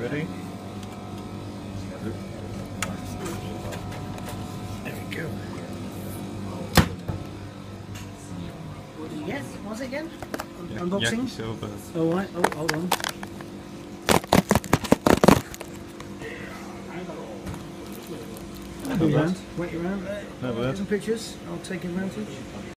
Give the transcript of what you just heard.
Ready? There we go. What did you get? Was it again? Yeah, Unboxing? Silver. Uh, oh, right. Oh, hold on. Wait around. Wait around. No Get bad. some pictures. I'll take advantage.